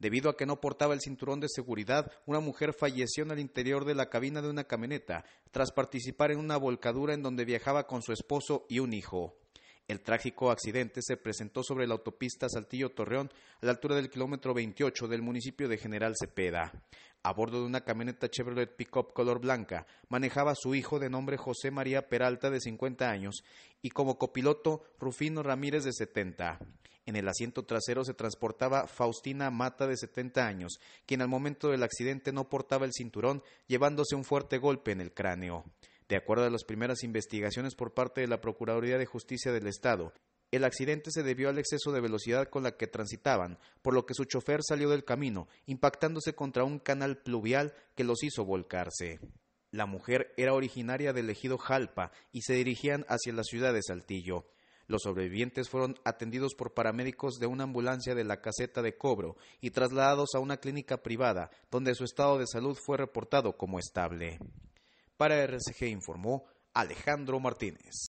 Debido a que no portaba el cinturón de seguridad, una mujer falleció en el interior de la cabina de una camioneta tras participar en una volcadura en donde viajaba con su esposo y un hijo. El trágico accidente se presentó sobre la autopista Saltillo-Torreón a la altura del kilómetro 28 del municipio de General Cepeda. A bordo de una camioneta Chevrolet Pickup color blanca manejaba su hijo de nombre José María Peralta de 50 años y como copiloto Rufino Ramírez de 70. En el asiento trasero se transportaba Faustina Mata de 70 años, quien al momento del accidente no portaba el cinturón, llevándose un fuerte golpe en el cráneo. De acuerdo a las primeras investigaciones por parte de la Procuraduría de Justicia del Estado, el accidente se debió al exceso de velocidad con la que transitaban, por lo que su chofer salió del camino, impactándose contra un canal pluvial que los hizo volcarse. La mujer era originaria del ejido Jalpa y se dirigían hacia la ciudad de Saltillo. Los sobrevivientes fueron atendidos por paramédicos de una ambulancia de la caseta de cobro y trasladados a una clínica privada, donde su estado de salud fue reportado como estable. Para RCG informó Alejandro Martínez.